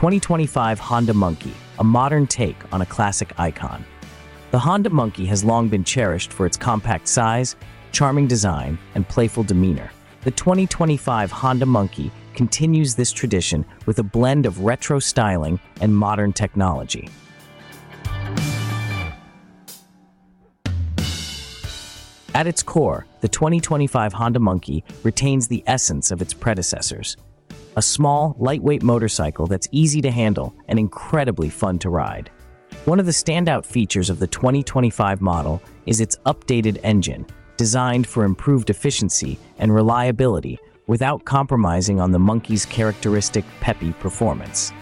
2025 Honda Monkey, a modern take on a classic icon. The Honda Monkey has long been cherished for its compact size, charming design, and playful demeanor. The 2025 Honda Monkey continues this tradition with a blend of retro styling and modern technology. At its core, the 2025 Honda Monkey retains the essence of its predecessors. A small, lightweight motorcycle that's easy to handle and incredibly fun to ride. One of the standout features of the 2025 model is its updated engine, designed for improved efficiency and reliability without compromising on the Monkey's characteristic peppy performance.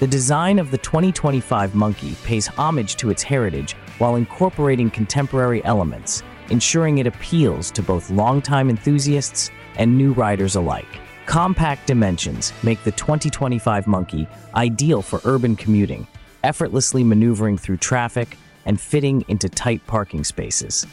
The design of the 2025 Monkey pays homage to its heritage while incorporating contemporary elements, ensuring it appeals to both longtime enthusiasts and new riders alike. Compact dimensions make the 2025 Monkey ideal for urban commuting, effortlessly maneuvering through traffic and fitting into tight parking spaces.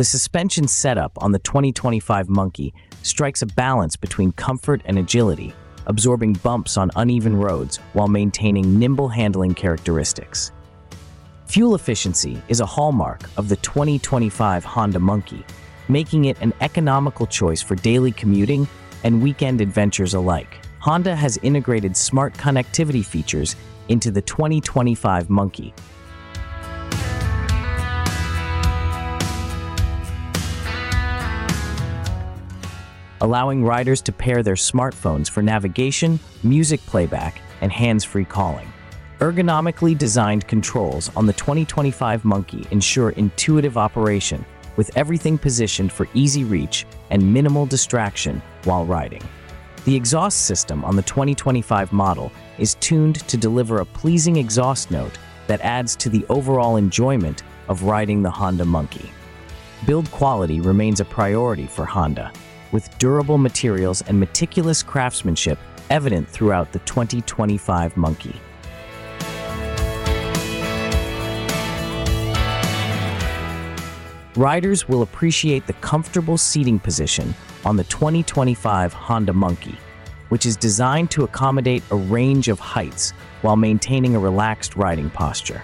The suspension setup on the 2025 Monkey strikes a balance between comfort and agility, absorbing bumps on uneven roads while maintaining nimble handling characteristics. Fuel efficiency is a hallmark of the 2025 Honda Monkey, making it an economical choice for daily commuting and weekend adventures alike. Honda has integrated smart connectivity features into the 2025 Monkey, allowing riders to pair their smartphones for navigation, music playback, and hands-free calling. Ergonomically designed controls on the 2025 Monkey ensure intuitive operation, with everything positioned for easy reach and minimal distraction while riding. The exhaust system on the 2025 model is tuned to deliver a pleasing exhaust note that adds to the overall enjoyment of riding the Honda Monkey. Build quality remains a priority for Honda, with durable materials and meticulous craftsmanship evident throughout the 2025 Monkey. Riders will appreciate the comfortable seating position on the 2025 Honda Monkey, which is designed to accommodate a range of heights while maintaining a relaxed riding posture.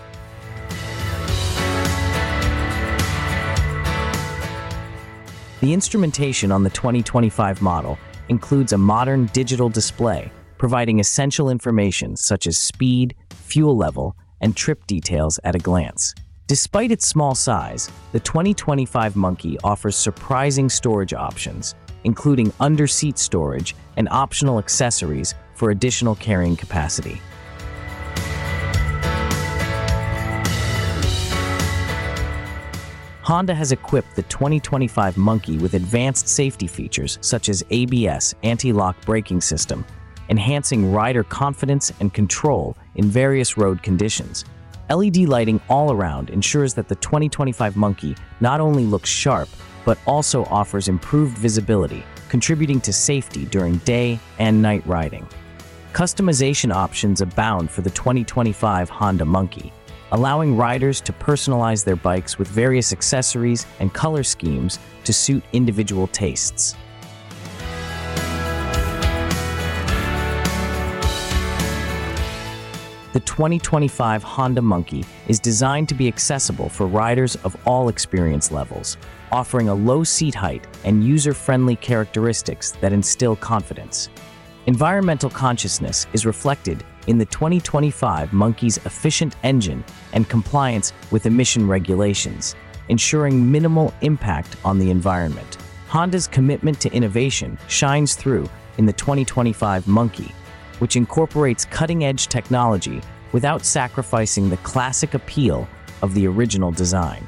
The instrumentation on the 2025 model includes a modern digital display providing essential information such as speed, fuel level, and trip details at a glance. Despite its small size, the 2025 Monkey offers surprising storage options, including under-seat storage and optional accessories for additional carrying capacity. Honda has equipped the 2025 Monkey with advanced safety features such as ABS anti-lock braking system, enhancing rider confidence and control in various road conditions. LED lighting all around ensures that the 2025 Monkey not only looks sharp, but also offers improved visibility, contributing to safety during day and night riding. Customization options abound for the 2025 Honda Monkey, allowing riders to personalize their bikes with various accessories and color schemes to suit individual tastes. The 2025 Honda Monkey is designed to be accessible for riders of all experience levels, offering a low seat height and user-friendly characteristics that instill confidence. Environmental consciousness is reflected in the 2025 Monkey's efficient engine and compliance with emission regulations, ensuring minimal impact on the environment. Honda's commitment to innovation shines through in the 2025 Monkey, which incorporates cutting-edge technology without sacrificing the classic appeal of the original design.